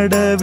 പറശ്ശിനിക്കടവിൽ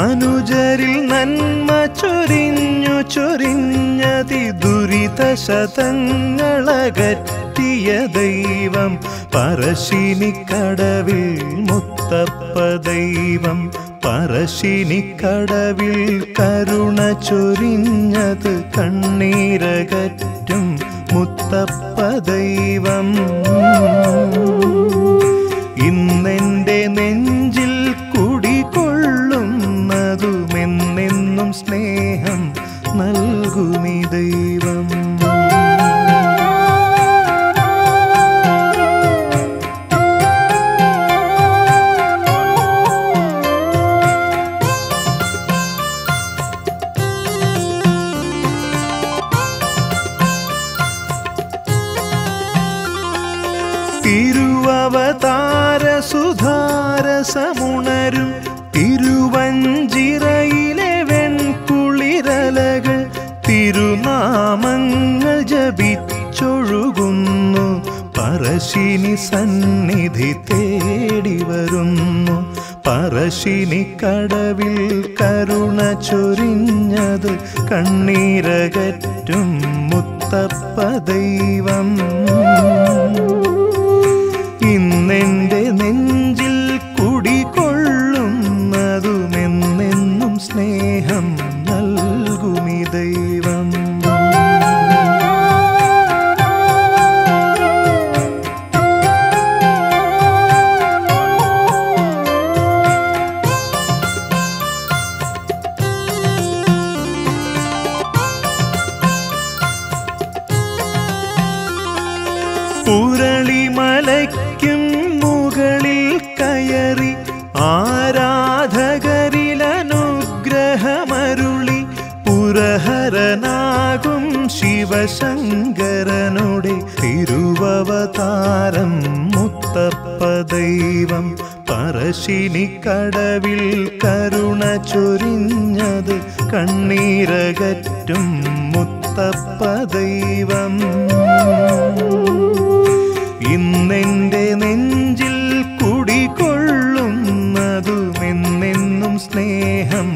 മനുജരിൽ നന്മ ചൊരിഞ്ഞു ചൊരിഞ്ഞതി ദുരിത ശതങ്ങളകറ്റിയ ദൈവം. പറശ്ശിനിക്കടവിൽ മുത്തപ്പ ദൈവം. പറശ്ശിനിക്കടവിൽ കരുണ ചൊരിഞ്ഞത് കണ്ണീരകറ്റും മുത്തപ്പ ദൈവം. ഇന്നെന്റെ നെഞ്ചിൽ आगुमि दैवम्। सुधार सम തിരുനാമങ്ങൾ ജപിച്ചൊഴുകുന്നു. പറശിനി സന്നിധി തേടി വരുന്നു. പറശിനി കടവിൽ കരുണ ചൊരിഞ്ഞത് കണ്ണീരകറ്റും മുത്തപ്പ ദൈവം തിരുവവതാരം മുത്തപ്പ ദൈവം പറശ്ശിനിക്കടവിൽ കരുണ ചൊരിഞ്ഞത് കണ്ണീരകറ്റും മുത്തപ്പ ദൈവം ഇന്നെന്റെ നെഞ്ചിൽ കുടികൊള്ളുന്നതും എന്നെന്നും സ്നേഹം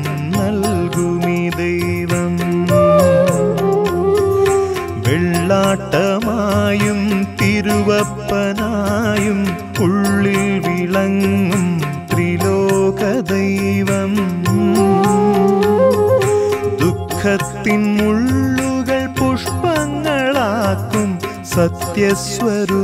തിരുവപ്പനായും ഉള്ളിൽ വിളങ്ങും ത്രിലോക ദൈവം ദുഃഖത്തിൻ മുള്ളുകൾ പുഷ്പങ്ങളാക്കും സത്യസ്വരൂപൻ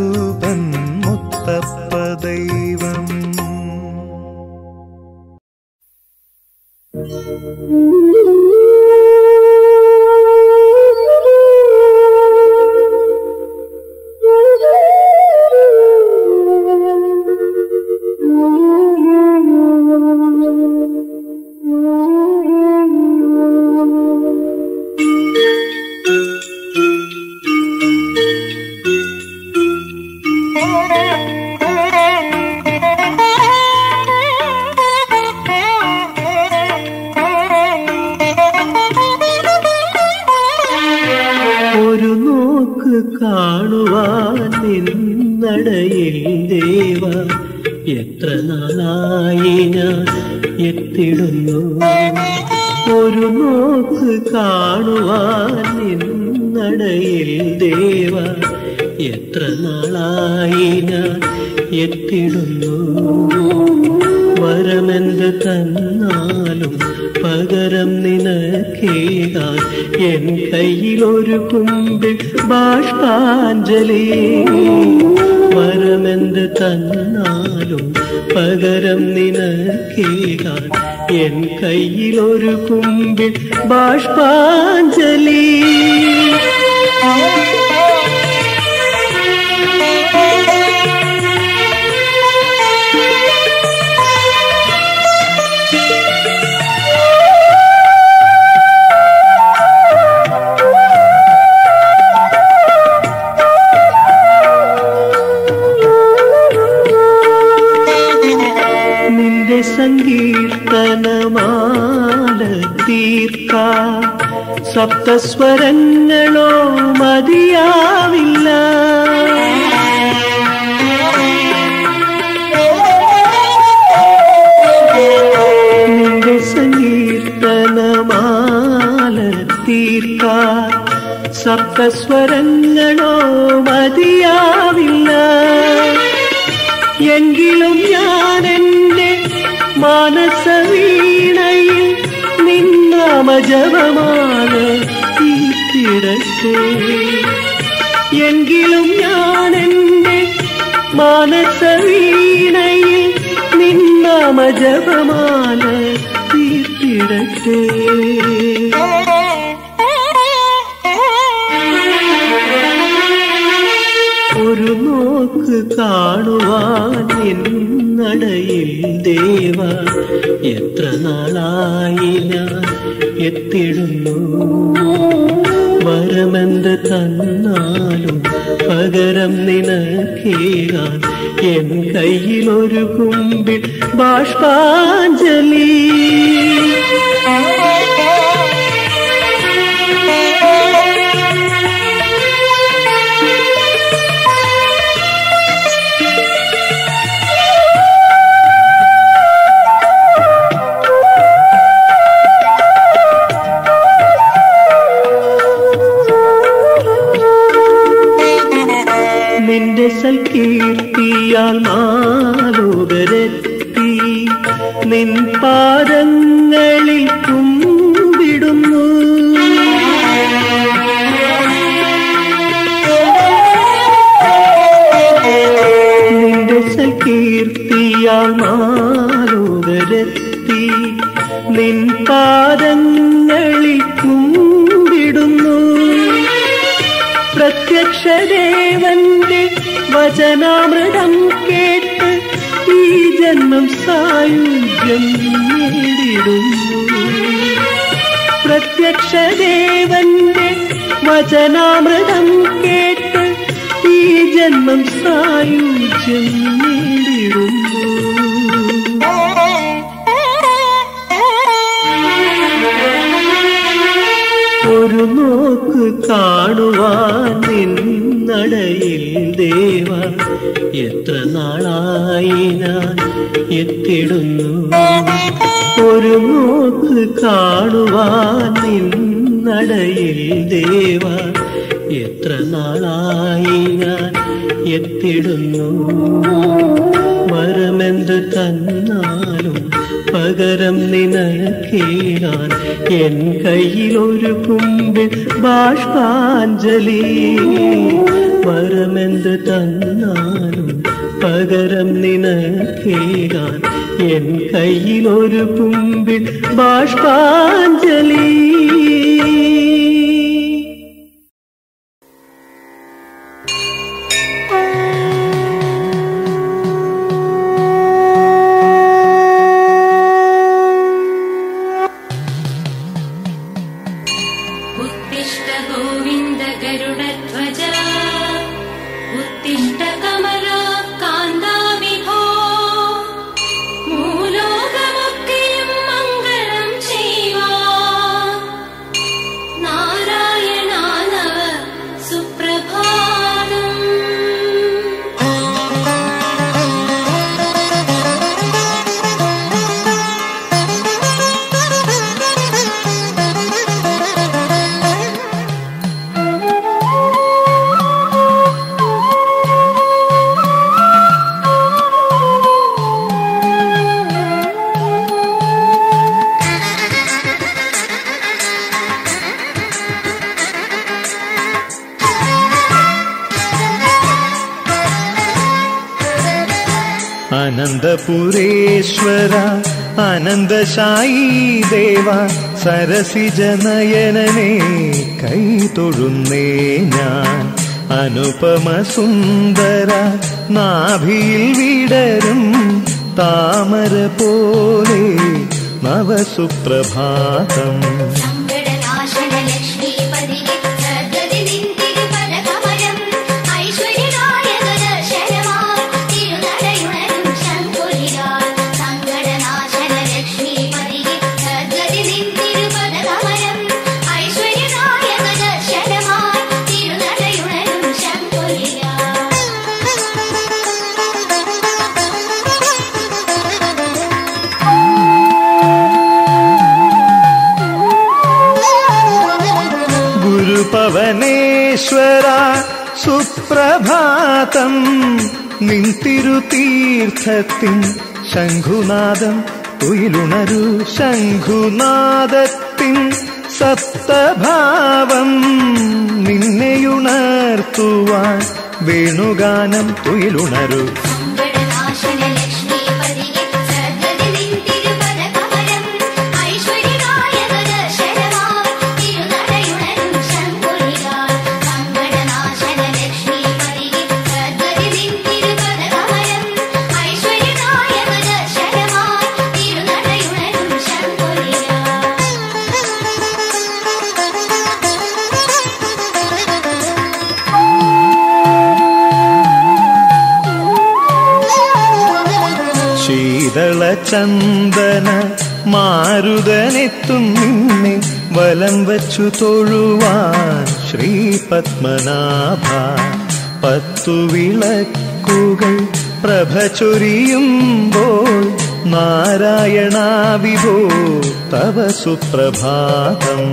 തീർക്ക സപ്തസ്വരങ്ങളോ മതിയാവില്ല. എങ്കിലും ഞാൻ എന്റെ മാനസവീണയിൽ നിന്നാമജപമാണ് ഈ കിടക്കേ എങ്കിലും ഞാൻ എന്റെ മാനസവീണയിൽ നിന്നാമജപമാണ് തീർത്തിടട്ടെ എന്നടയിൽ ദേവ എത്ര നാളായി ഞാൻ എത്തിടുന്നു? വരമെന്ത് തന്നാലും പകരം നിനക്കേകാൻ എൻ കയ്യിലൊരു കുമ്പിൽ ബാഷ്പാഞ്ജലി. മാലോകരെത്തി നിൻ പാദങ്ങളിൽ കുമ്പിടുന്നു. പ്രത്യക്ഷദേവന്റെ വചനാമൃതം കേട്ട് ഈ ജന്മം സായുജ്യം നേടിടുന്നു. പ്രത്യക്ഷദേവന്റെ വചനാമൃതം കേട്ട് ഈ ജന്മം സായുജ്യം നേടിടുന്നു. കാണുവാൻ നിന്നടയിൽ ദേവ എത്ര നാളായി ഞാൻ എത്തിടുന്നു? ഒരു നോക്ക് കാണുവാൻ നിന്നടയിൽ ദേവ എത്ര നാളായി ഞാൻ എത്തിടുന്നു? വരമെന്ത് തന്നാലും പകരം നിനക്കേടാൻ എൻ കയ്യിലൊരു കുമ്പിൽ ബാഷ്പാഞ്ജലി. വരമെന്ത് തന്നാലും പകരം നിനക്കേടാൻ എൻ കയ്യിലൊരു കുമ്പിൽ ബാഷ്പാഞ്ജലി. സരസിജനയനനെ കൈതൊഴുന്നേ ഞാൻ. അനുപമ സുന്ദര നാഭിയിൽ വിടരും താമര പോലെ നവസുപ്രഭാതം. ഗുരുപവനേശ്വര സുപ്രഭാതം. നിൻതിരുതീർത്ഥത്തിൻ ശംഖുനാദം ഉയിലുണരു ശംഖുനാദത്തിൻ സപ്തഭാവം. നിന്നെയുണർത്തുവാൻ വേണുഗാനം തുയിലുണരു ചന്ദന മാരുതനെത്തും നിന്നെ വലം വച്ചു തൊഴുവാൻ ശ്രീ പത്മനാഭ പത്തു വിളക്കുകൾ പ്രഭ ചൊരിയുമ്പോൾ നാരായണാവിഭോ തവ സുപ്രഭാതം.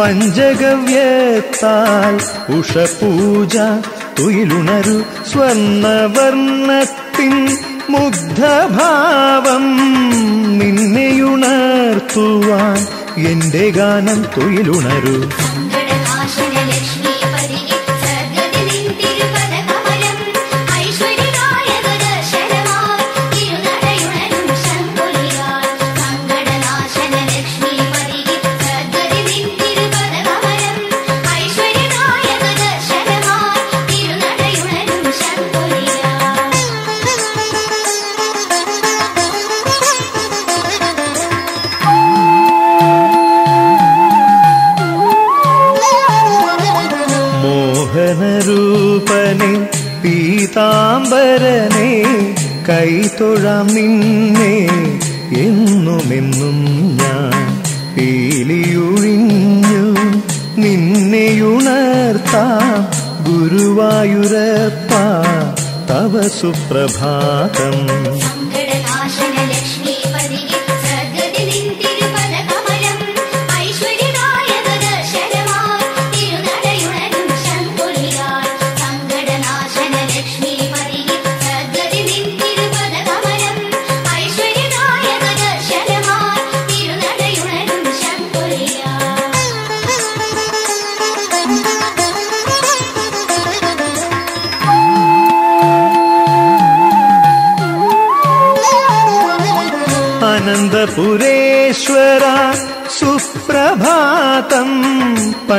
പഞ്ചഗവ്യത്താൽ ഉഷപൂജ തുയിലുണരു സ്വർണവർണത്തിൻ മുഗ്ധഭാവം നിന്നെയുണർത്തുവാൻ എന്റെ ഗാനം തുയിലുണരു. കൈതൊഴാം നിന്നെ എന്നുമെന്നും ഞാൻ പീലിയൊഴിഞ്ഞു നിന്നെയുണർത്താം ഗുരുവായൂരപ്പ തവ സുപ്രഭാതം.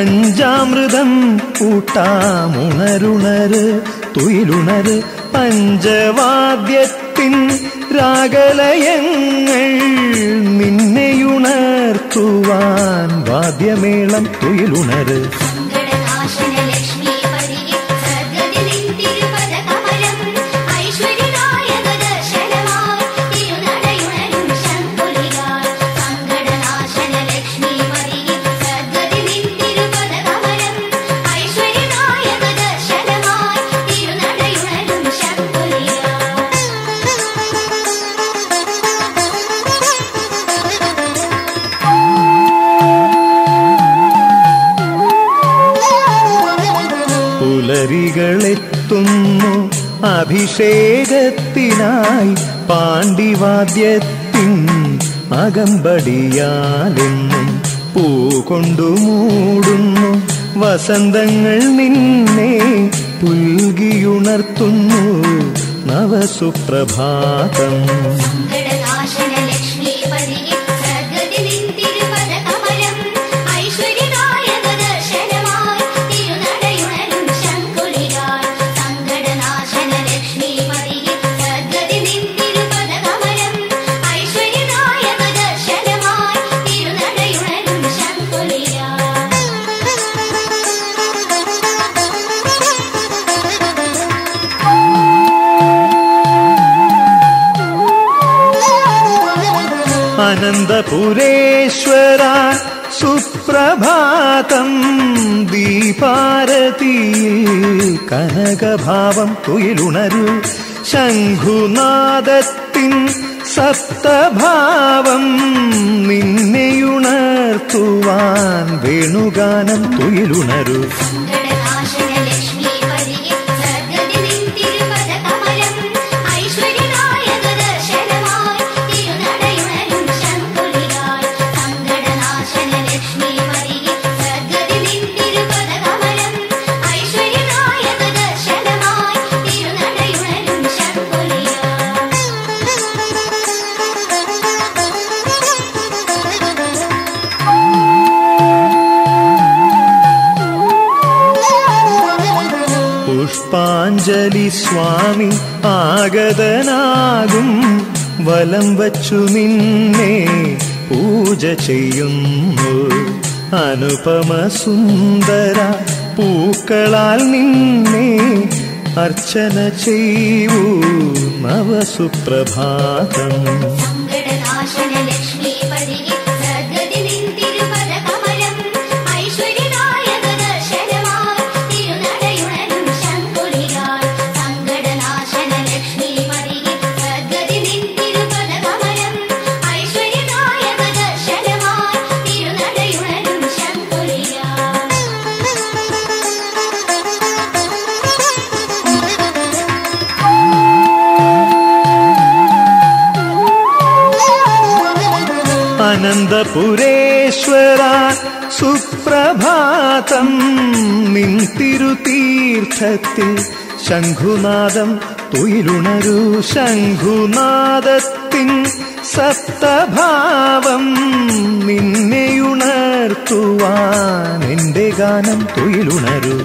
പഞ്ചാമൃതം കൂട്ടാമുണരുണര് തുയിലുണര് പഞ്ചവാദ്യത്തിൻ രാഗലയങ്ങൾ നിന്നെയുണർത്തുവാൻ വാദ്യമേളം തുയിലുണര്. മദ്യത്തിൻ അകമ്പടിയാലെന്നും പൂ കൊണ്ടു മൂടുന്നു. വസന്തങ്ങൾ നിന്നെ പുൽകിയുണർത്തുന്നു. നവസുപ്രഭാതം. ആനന്ദപുരേശ്വര സുപ്രഭാതം ദീപാരതിയിൽ കനകഭാവം തൊയിലുണരു ശംഖുനാദത്തിൻ സപ്തഭാവം നിന്നെയുണർത്തുവാൻ വേണുഗാനം തൊയിലുണരു. വലം വച്ചു നിന്നെ പൂജ ചെയ്യുന്നു. അനുപമ സുന്ദര പൂക്കളാൽ നിന്നെ അർച്ചന ചെയ്യൂ. നവസുപ്രഭാതം. ശംഖുനാദം നിൻ തിരുതീർത്ഥത്തിൽ ശംഖുനാദം തൊയിലുണരു ശംഖുനാദത്തിൻ സപ്തഭാവം നിന്നെയുണർത്തുവാൻ എന്റെ ഗാനം തൊയിലുണരു.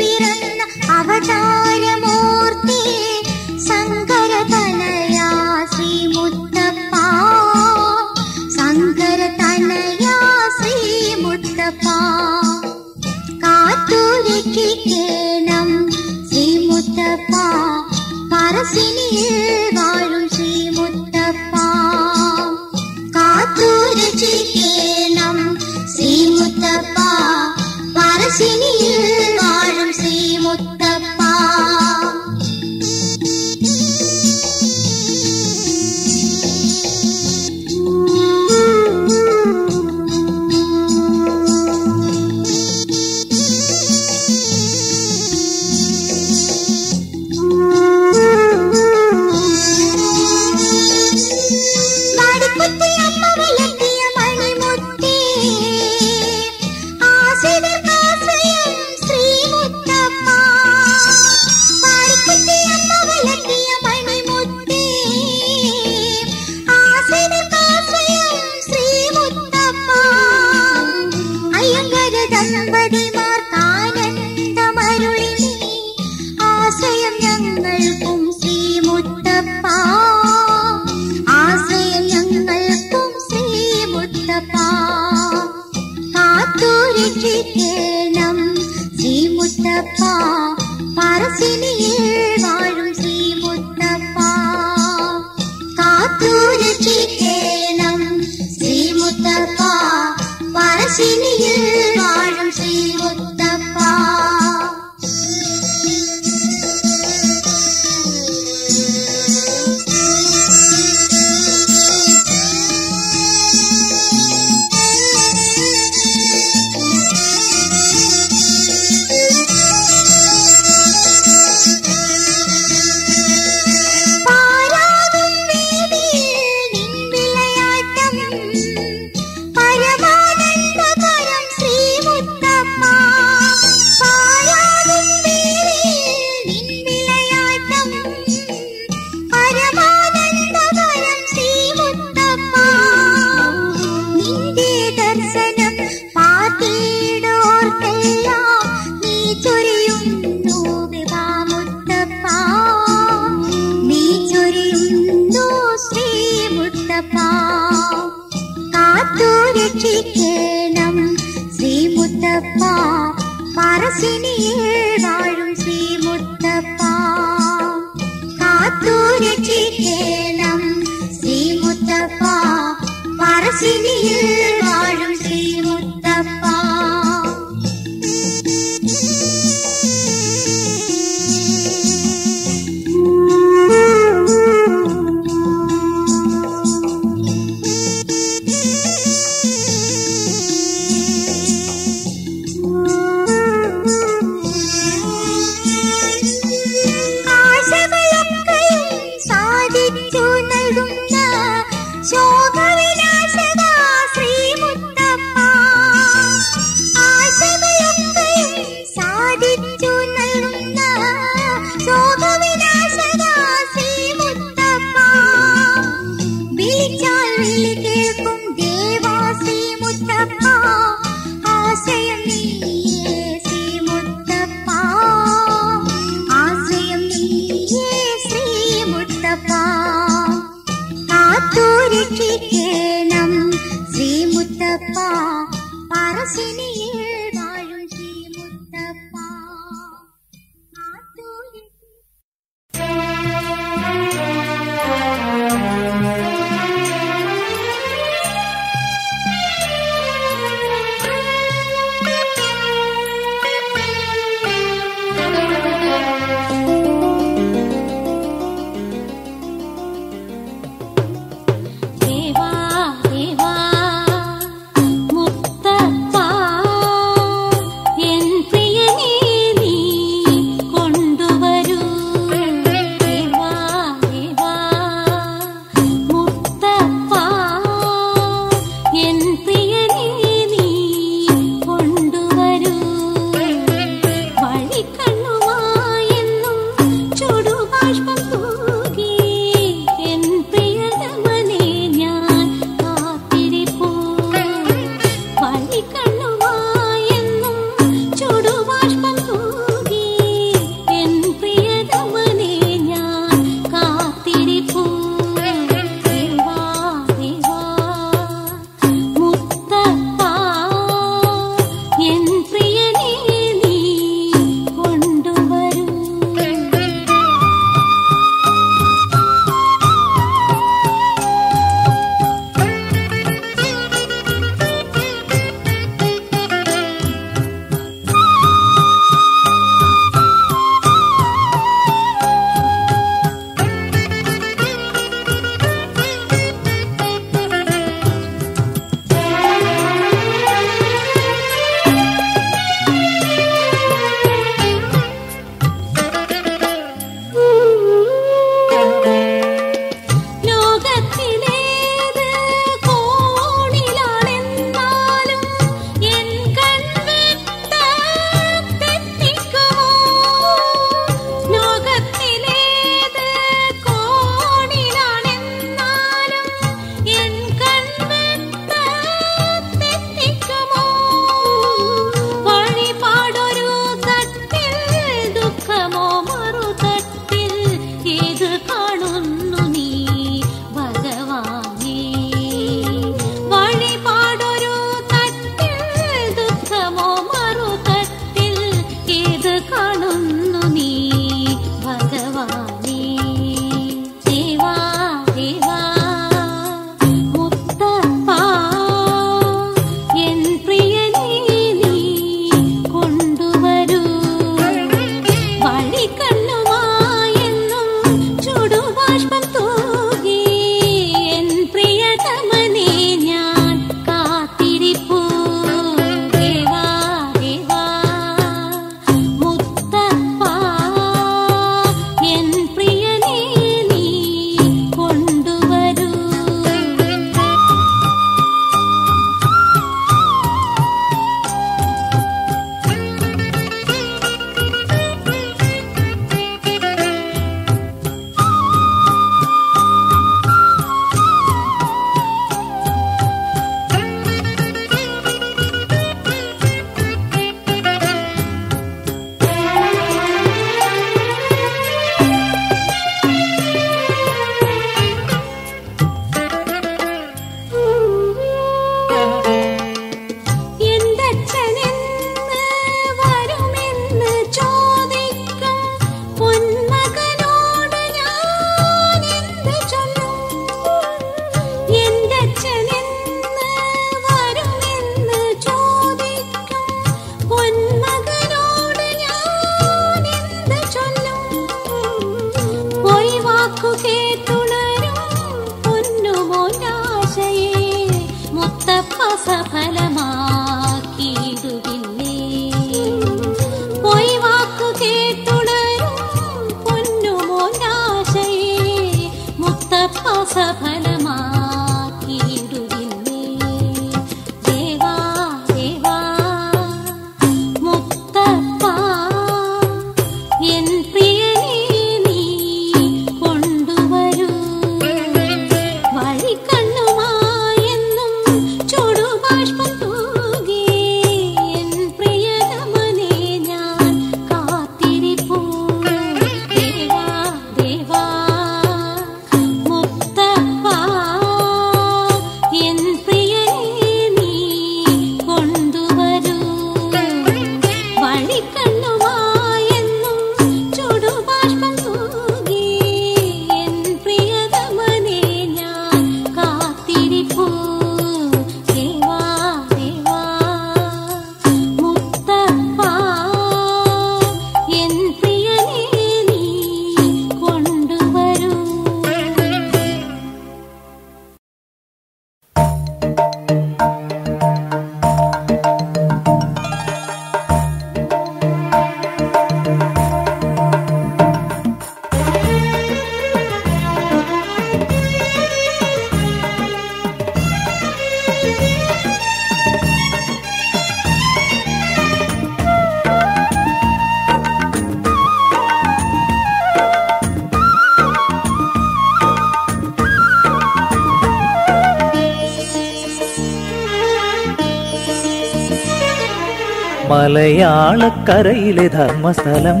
മലയാളക്കരയിലെ ധർമ്മസ്ഥലം.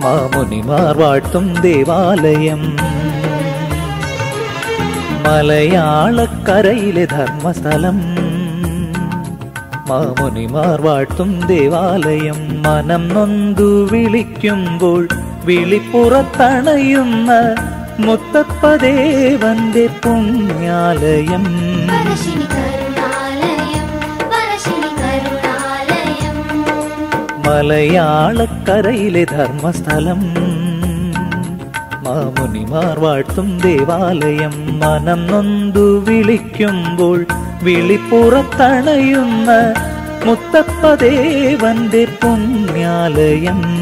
മാമുനിമാർ വാഴ്ത്തും ദേവാലയം. മലയാളക്കരയിലെ ധർമ്മസ്ഥലം. മാമുനിമാർ വാഴ്ത്തും ദേവാലയം. മനം നൊന്തു വിളിക്കുമ്പോൾ വിളിപ്പുറത്തണയുന്ന മുത്തപ്പദേവന്റെ പുണ്യാലയം. മലയാളക്കരയിലെ ധർമ്മസ്ഥലം. മാമുനിമാർ വാഴ്ത്തും ദേവാലയം. മനം നൊന്തു വിളിക്കുമ്പോൾ വിളിപ്പുറത്തണയുന്ന മുത്തപ്പദേവന്റെ പുണ്യാലയം.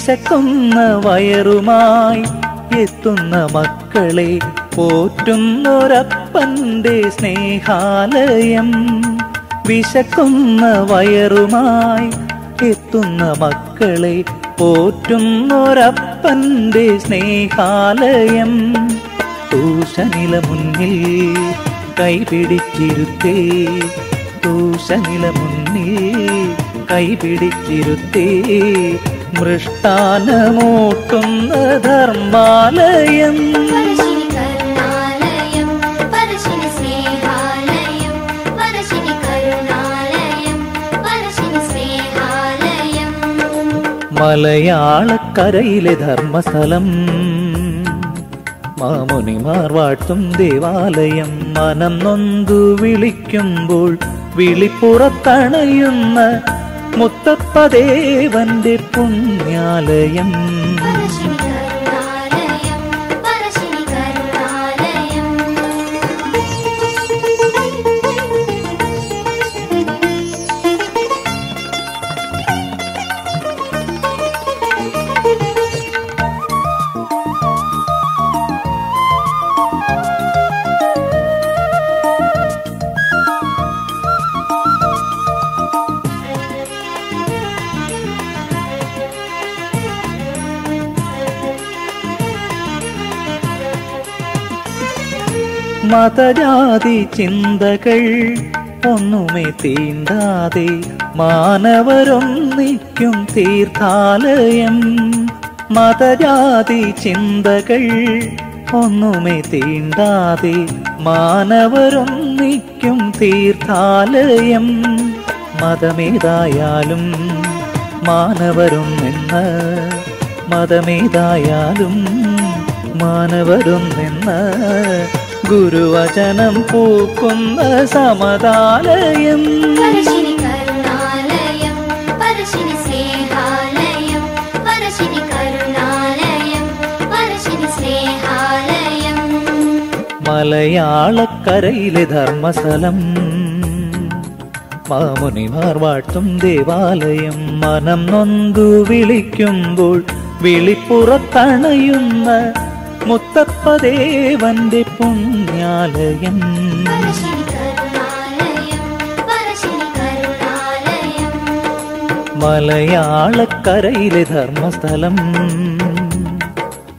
വിശക്കുന്ന വയറുമായി എത്തുന്ന മക്കളെ പോറ്റുന്നൊരപ്പന്റെ സ്നേഹാലയം. വിശക്കുന്ന വയറുമായി എത്തുന്ന മക്കളെ പോറ്റുന്നൊരപ്പന്റെ സ്നേഹാലയം. തൂഷനില മുന്നിൽ കൈപിടിച്ചിരുത്തേ തൂഷനില മുന്നിൽ കൈപിടിച്ചിരുത്തേ മൃഷ്ടാനമൂട്ടുന്ന ധർമാലയം. മലയാളക്കരയിലെ ധർമ്മസ്ഥലം. മാമുനിമാർ വാഴ്ത്തും ദേവാലയം. മനം നൊന്തു വിളിക്കുമ്പോൾ വിളിപ്പുറത്തണയുന്ന മുത്തപ്പദേവന്റെ പുണ്യാലയം മതജാതി ചിന്തകൾ ഒന്നുമേ തീണ്ടാതെ മാനവരൊന്നിക്കും തീർത്ഥാലയം മതജാതി ചിന്തകൾ ഒന്നുമേ തീണ്ടാതെ മാനവരൊന്നിക്കും തീർത്ഥാലയം മതമേതായാലും മാനവരൊന്നെന്ന് മതമേതായാലും മാനവരൊന്നെന്ന് ഗുരുവചനം പൂക്കുന്ന സമതാലയം മലയാളക്കരയിലെ ധർമ്മസ്ഥലം. മാമുനിമാർ വാഴ്ത്തും ദേവാലയം. മനം നൊന്തു വിളിക്കുമ്പോൾ വിളിപ്പുറത്തണയുന്ന മുത്തപ്പദേവന്റെ പുണ്യാലയം പരശിനി കരുണാലയം പരശിനി കരുണാലയം മലയാളക്കരയിലെ ധർമ്മസ്ഥലം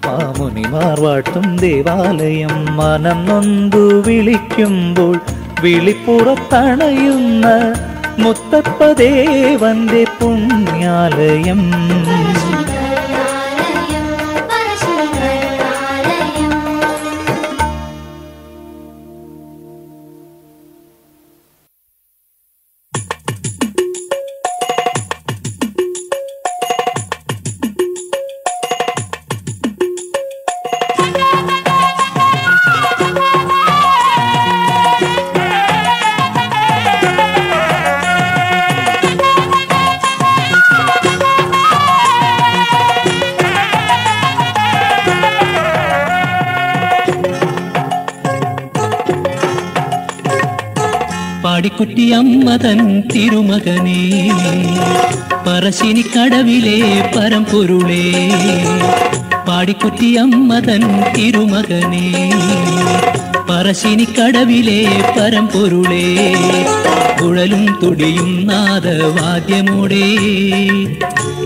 മാമുനിമാർ വാട്ടും ദേവാലയം മനം നൊന്തു വിളിക്കുമ്പോൾ വിളിപ്പുറത്തണയുന്ന മുത്തപ്പദേവന്റെ പുണ്യാലയം തൻ തിരുമകനേ പറശ്ശിനിക്കടവിലെ പരമ്പൊരുളേ പാടിക്കുറ്റിയമ്മതൻ തിരുമകനേ പറശ്ശിനിക്കടവിലെ പരമ്പൊരുളേ. കുഴലും തുടിയും നാദവാദ്യമോടെ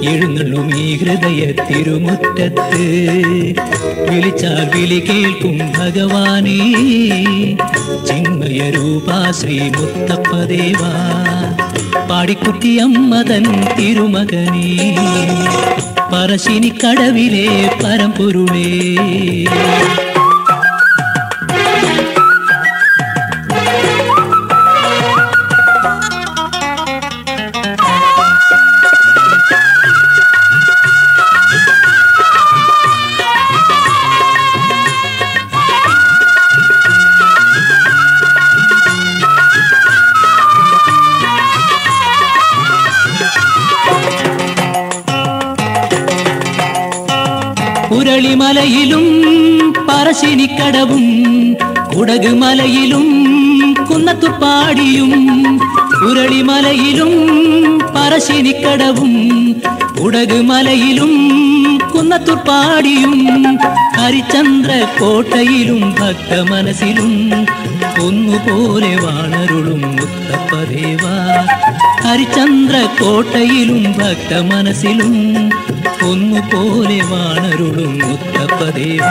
എഴുന്നള്ളും ഈ ഹൃദയ തിരുമുറ്റത്ത്. വിളിച്ചാൽ വിളി കേൾക്കും ഭഗവാനേ. ചിന്മയ രൂപ ശ്രീ മുത്തപ്പദേവ പാടിക്കുട്ടിയമ്മ തൻ തിരുമകനേ. പറശ്ശിനിക്കടവിലെ പരമ്പൊരുളേ. പറശ്ശിനിക്കടവും മലയിലും കുന്നത്തുപ്പാടിയും ഹരിചന്ദ്ര കോട്ടയിലും ഭക്ത മനസ്സിലും ഒന്നുപോലെ വാണരുളും മുത്തപ്പദേവ. ഹരിചന്ദ്ര കോട്ടയിലും ഭക്ത മനസ്സിലും ഒന്നുപോലെ വാണരുളും മുത്തപ്പദേവ.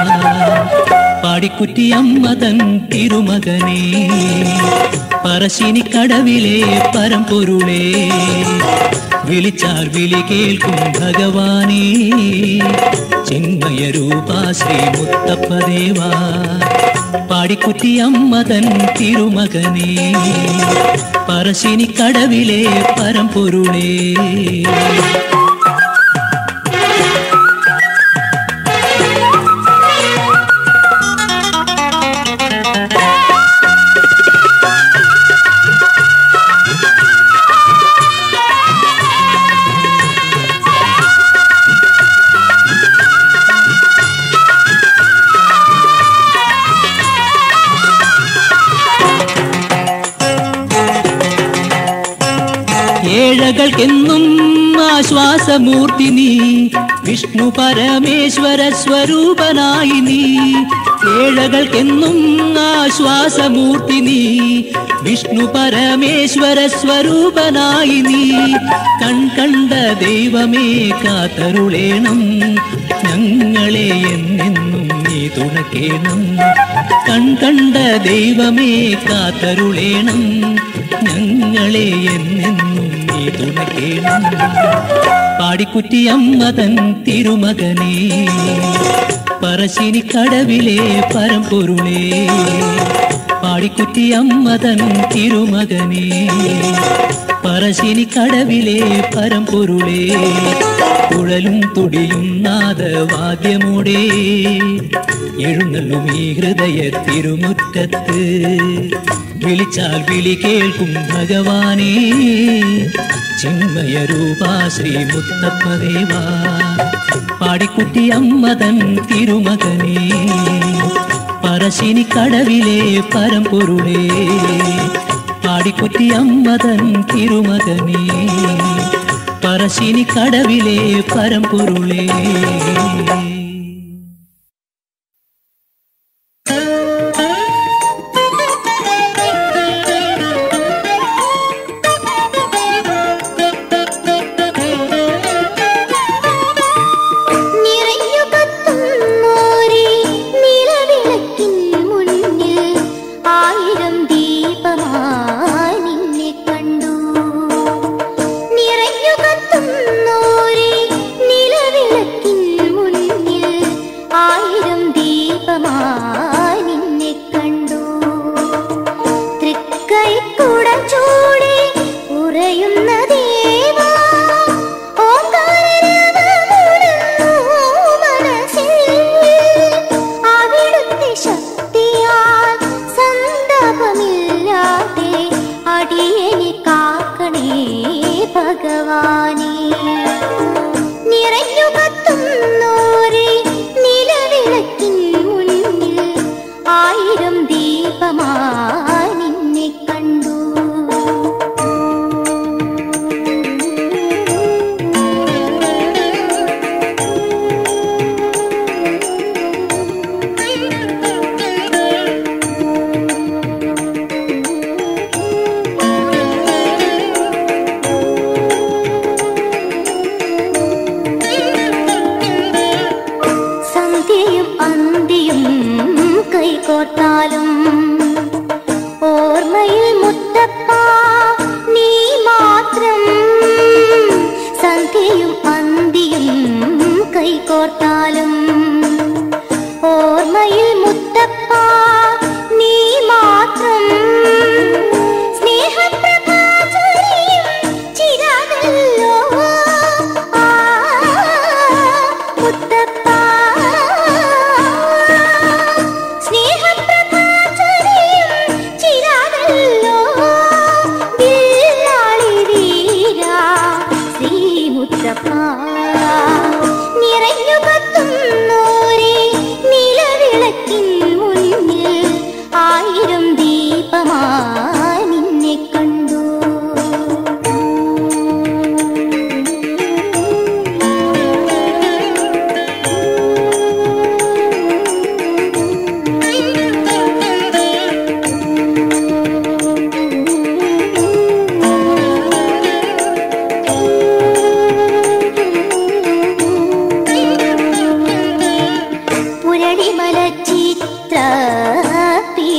പാടിക്കുറ്റിയമ്മ തൻ തിരുമകനേ പറശ്ശിനിക്കടവിലെ പരമ്പൊരുളേ. വിളിച്ചാൽ വിളി കേൾക്കും ഭഗവാനേ ചിന്മയ രൂപാ ശ്രീ മുത്തപ്പദേവ പാടിക്കുറ്റിയമ്മ തൻ തിരുമകനേ പറശ്ശിനിക്കടവിലെ പരമ്പൊരുളേ ആശ്വാസമൂർത്തി നീ. വിഷ്ണു പരമേശ്വര സ്വരൂപനായി നീ. ഏഴകൾക്കെന്നും ആശ്വാസമൂർത്തി നീ. വിഷ്ണു പരമേശ്വര സ്വരൂപനായി നീ. കൺകണ്ട ദൈവമേ കാത്തരുളേണം. ഞങ്ങളെ എന്നെന്നും നീ തുണക്കേണം. കൺകണ്ട ദൈവമേ കാത്തരുളേണം. ഞങ്ങളെ എന്നെന്നും നീ തൻ തിരുമകനേ പറശ്ശിനി കടവിലെ പരമ്പൊരുളേ. പാടിക്കുറ്റിയമ്മതൻ തിരുമകനേ പറശ്ശിനി കടവിലെ പരമ്പൊരുളേ. കുഴലും തുടിയും നാദവാദ്യമോടെ എഴുന്നള്ളും ഈ ഹൃദയ തിരുമുറ്റത്ത് വിളിച്ചാൽ വിളി കേൾക്കും ഭഗവാനേ. ചിന്മയ രൂപാ ശ്രീ മുത്തപ്പദേവാ പാടിക്കുട്ടി അമ്മതൻ തിരുമകനേ. പറശ്ശിനി കടവിലെ പരമ്പൊരുളേ പാടിക്കുട്ടി അമ്മതൻ തിരുമകനേ. പറശ്ശിനി കടവിലെ പരമ്പൊരുളേ.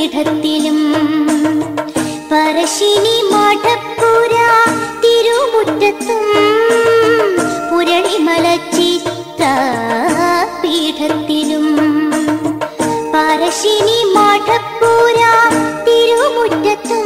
പീഠത്തിലും പറശ്ശിനി മഠപ്പുര തിരുമുറ്റത്തും പുരളിമല ചിത്ത പീഠത്തിലും പറശ്ശിനി മഠപ്പുര തിരുമുറ്റത്തും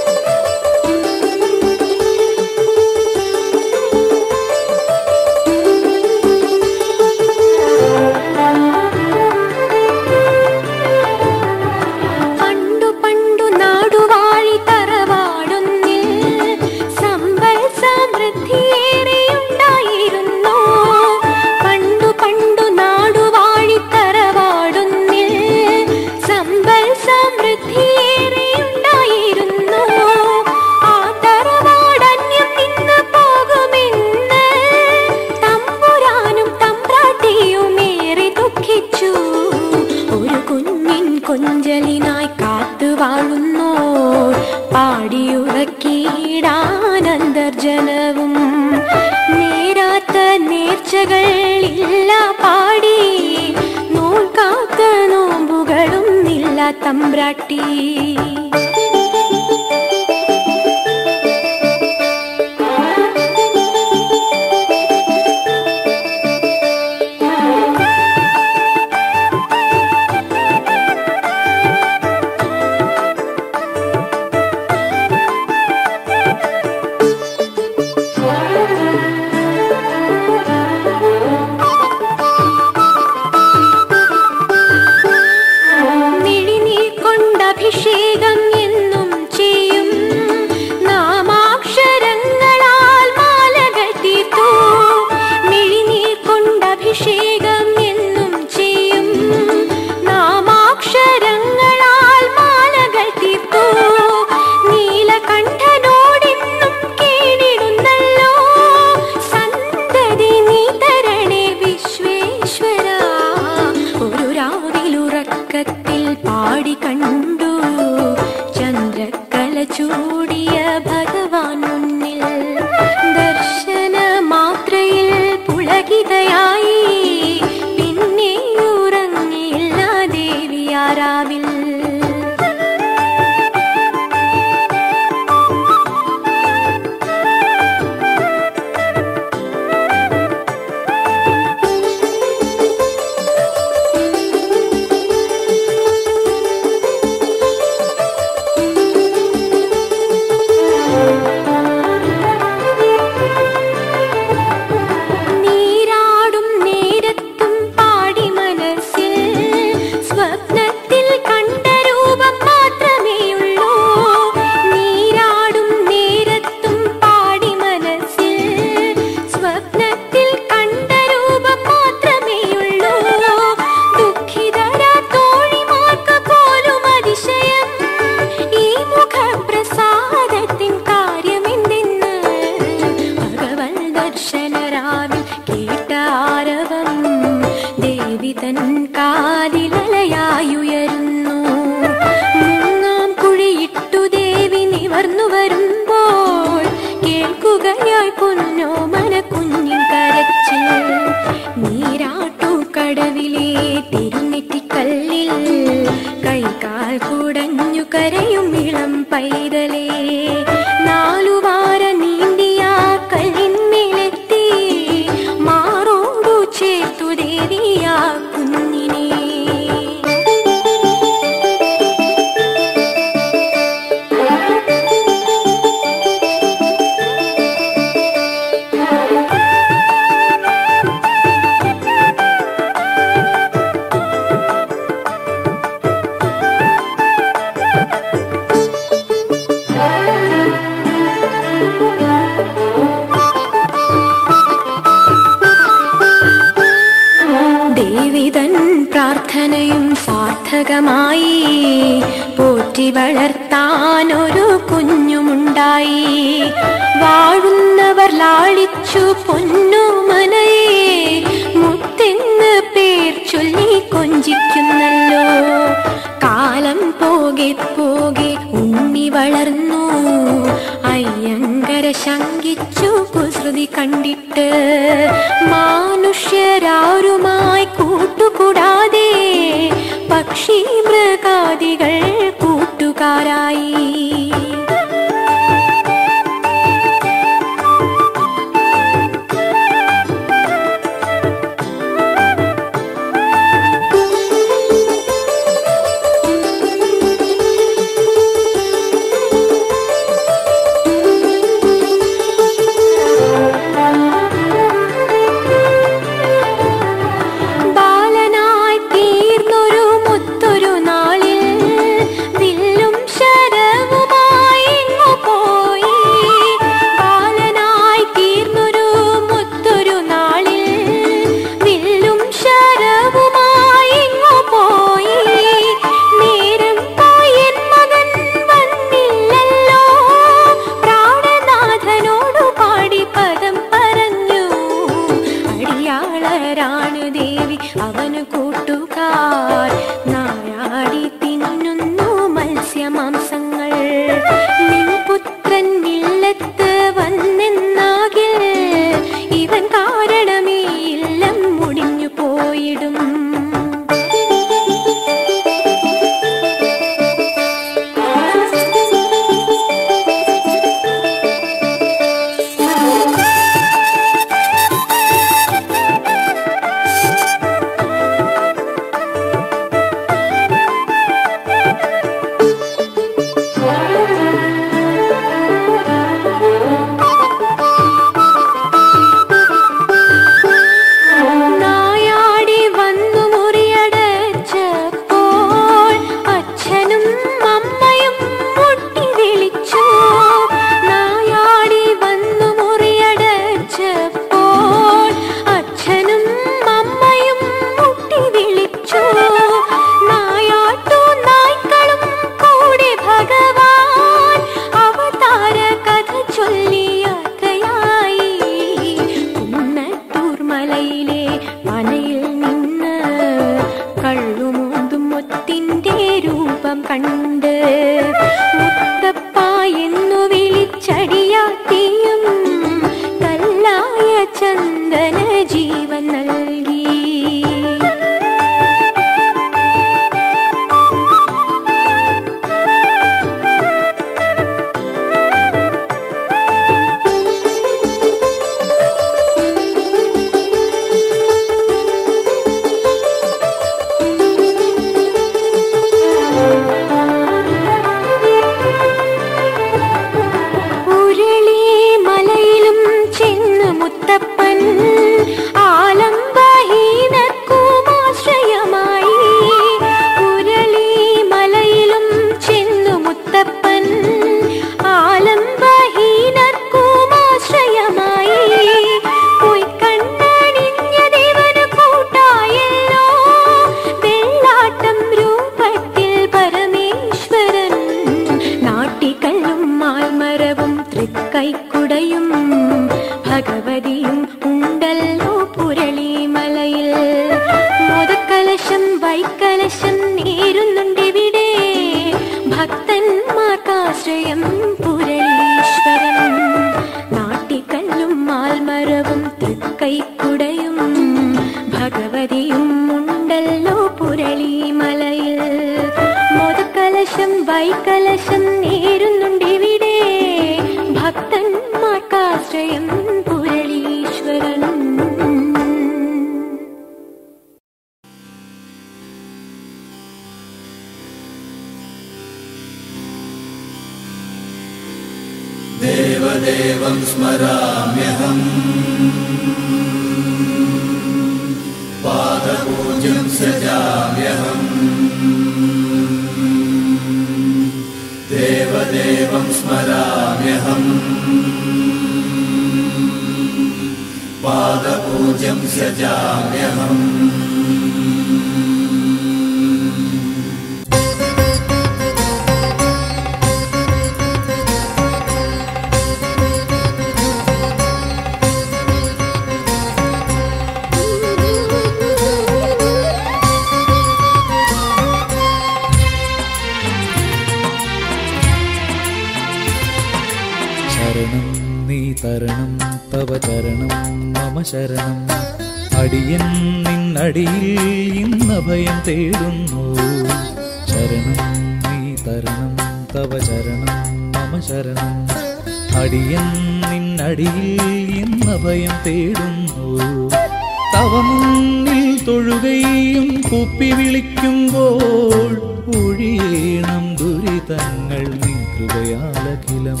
കൂപ്പി വിളിക്കുമ്പോൾ ഒഴിയണം ദുരിതങ്ങൾ നീ കൃപയാലഖിലം.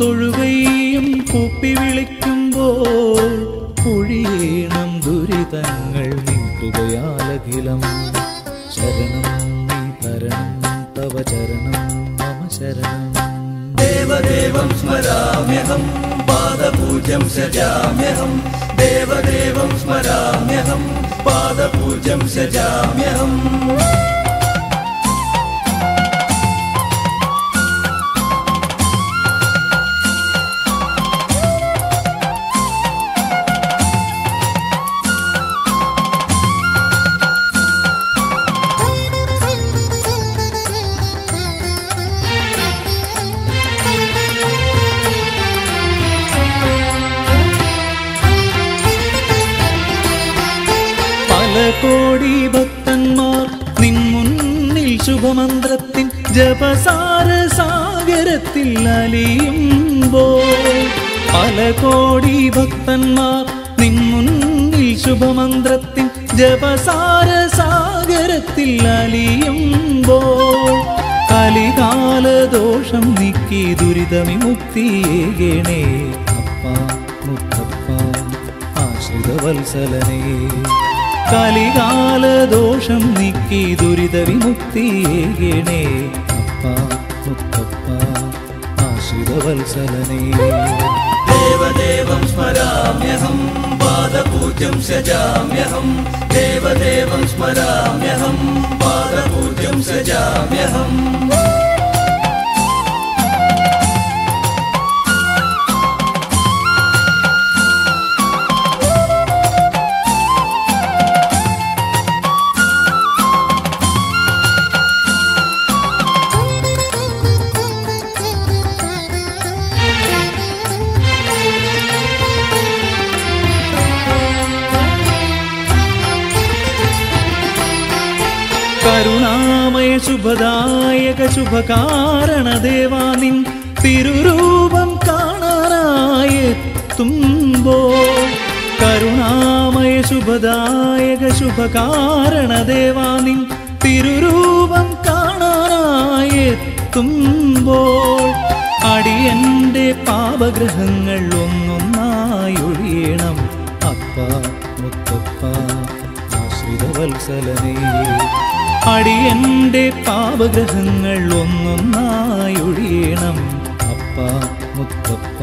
തൊഴുകയും കൂപ്പി വിളിക്കുമ്പോൾ ഒഴിയണം ദുരിതങ്ങൾ നീ കൃപയാലഖിലം. ശരണം തരണം തവ ചരണം നമ ശരണം. ദേവദേവം സ്മരാമ്യഹം പാദപൂജ്യം സജാമ്യഹം ദേവദേവം സ്മരാമ്യഹം पादपूज्यं सजाम्यहम् ജപസാര സാഗരത്തിൽ അലിയുമ്പോൾ പല കോടി ഭക്തന്മാർ നിൻ മുന്നിൽ ശുഭമന്ത്രത്തിൻ ജപസാര സാഗരത്തിൽ അലിയുമ്പോൾ കലികാല ദോഷം നീക്കി ദുരിതവിമുക്തിയേകണേ. അപ്പ മുത്തപ്പ ആശ്രിതവത്സലനേ. കലികാല ദോഷം നീക്കി ദുരിത प्रज्वलसलने देवदेवं स्मराम्यहं पादपूज्यं सजाम्यहं। देव स्मराम्यहं पादपूज्यं सजाम्यहम् ശുഭദായക ശുഭകാരണ ദേവാനിൻ തിരുരൂപം കാണാനായെത്തുമ്പോ കരുണാമയ ശുഭദായക ശുഭകാരണ ദേവാനിൻ തിരുരൂപം കാണാനായെത്തുമ്പോൾ അടിയന്റെ പാപഗ്രഹങ്ങൾ ഒന്നൊന്നായി ഒഴിയണം. അപ്പ മുത്തപ്പ ആശ്രിതവത്സലനേ. അടിയന്റെ പാപഗ്രഹങ്ങൾ ഒന്നൊന്നായി ഒഴിയണം. അപ്പ മുത്തപ്പ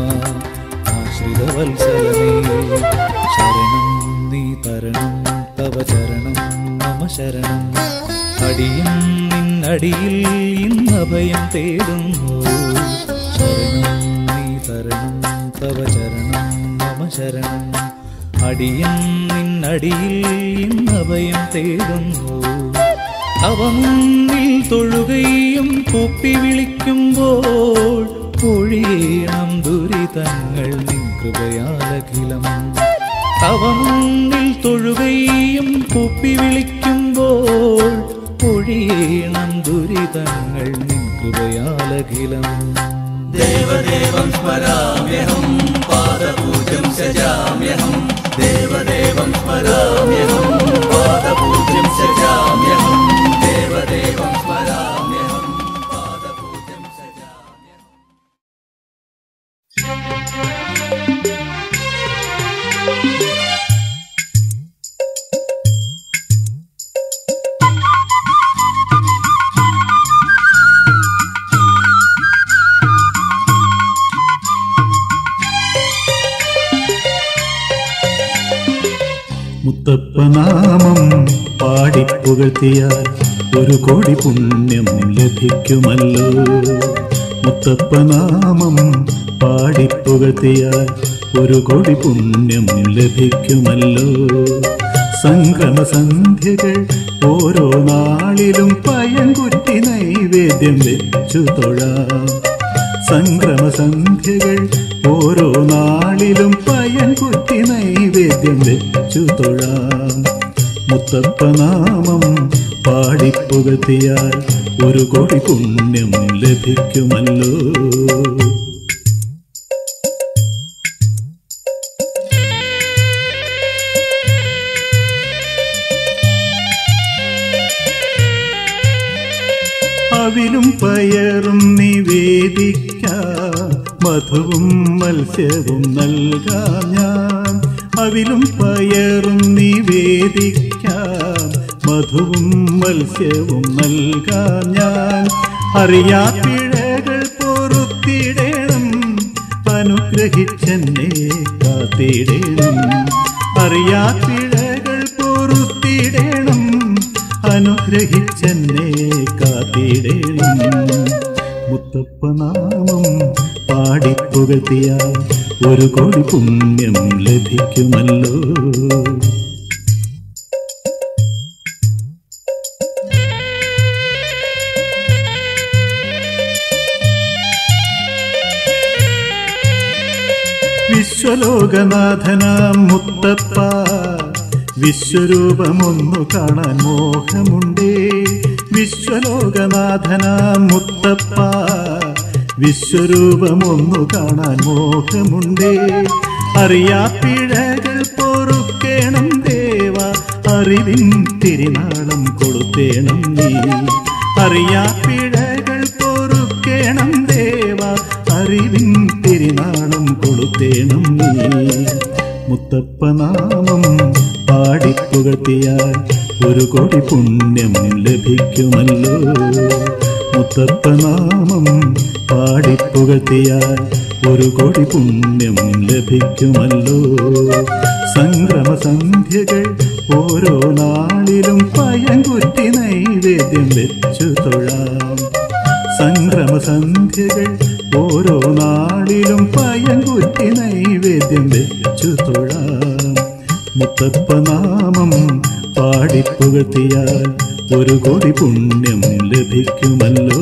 ടിയിൽ ഇന്നഭയം തേടുന്നു. ശരണം നീ തരണം തവ ചരണം മമ ശരണം. അടിയൻ നിന്നടിയിൽ ഇന്നഭയം തേടുന്നു. അവ മുന്നിൽ തൊഴുകയും കൂപ്പി വിളിക്കുമ്പോൾ ഒഴിയണം ദുരിതങ്ങൾ നിൻ കൃപയാലഖിലം. അവ മുന്നിൽ തൊഴുകയും കൂപ്പി വിളിക്കുമ്പോൾ ഒഴിയണം ദുരിതങ്ങൾ നിൻ കൃപയാലഖിലം. ദേവദേവം സ്മരാമ്യഹം പാദപൂജം സജാമ്യഹം. देवदेवं स्मराम्यहं पादपूज्यं सजाम्यहं देवदेवं പാടിപ്പുകഴ്ത്തിയാൽ ഒരു കോടി പുണ്യം ലഭിക്കുമല്ലോ. മുത്തപ്പനാമം പാടിപ്പുകത്തിയാൽ ഒരു കോടി പുണ്യം ലഭിക്കുമല്ലോ. സംക്രമസന്ധ്യകൾ ഓരോ നാളിലും പയങ്കുറ്റി നൈവേദ്യം വെച്ചു തൊഴാം. സംക്രമസന്ധ്യകൾ ഓരോ നാളിലും പയൻകുറ്റി നൈവേദ്യം വെച്ചു തൊഴാം. മുത്തപ്പനാമം പാടിപ്പുകത്തിയാൽ ഒരു കോടി പുണ്യം ലഭിക്കുമല്ലോ. അവിലും പയറും നിവേദിക്ക മധുവും മത്സ്യവും നൽകാം ഞാൻ. അവിലും പയറും നിവേദിക്കാം മധുവും മത്സ്യവും നൽകാം ഞാൻ. അറിയാ പിഴകൾ പൊറുത്തിടേണം. അനുഗ്രഹിച്ചെന്നെ കാത്തിടേണം. അറിയാ പിഴകൾ പൊറുത്തിടേണം. അനുഗ്രഹിച്ചെന്നെ കാത്തിടണം. മുത്തപ്പനാമം പാടിപ്പുകത്തിയാൽ ഒരു കോടി പുണ്യം ലഭിക്കുമല്ലോ. വിശ്വലോകനാഥനാം മുത്തപ്പ വിശ്വരൂപമൊന്നു കാണാൻ മോഹമുണ്ടേ. വിശ്വലോകനാഥനാം മുത്തപ്പ വിശ്വരൂപമൊന്നു കാണാൻ മോഹമുണ്ടേ. അറിയാ പിഴകൾ പൊറുക്കേണം ദേവ അറിവിൻ തിരുനാളം കൊടുത്തേണം നീ. അറിയാ പിഴകൾ കൊടുത്തേണം നീ. മുത്തപ്പനാമം പാടിപ്പുകത്തിയാൽ ഒരു കോടി പുണ്യം ലഭിക്കുമല്ലോ. മുത്തപ്പനാമം പാടിപ്പുകത്തിയാൽ ഒരു കോടി പുണ്യം ലഭിക്കുമല്ലോ. സംക്രമസന്ധ്യകൾ ഓരോ നാളിലും പയങ്കുറ്റി നൈവേദ്യം വെച്ചു തൊഴാം. സംക്രമസന്ധ്യകൾ ഓരോ നാളിലും പയങ്കുറ്റി നൈവേദ്യം വെച്ചു തൊഴാം. മുത്തപ്പനാമം പാടിപ്പുകത്തിയാൽ ഒരു കോടി പുണ്യം ലഭിക്കുമല്ലോ.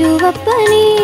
തിരുവപ്പനെ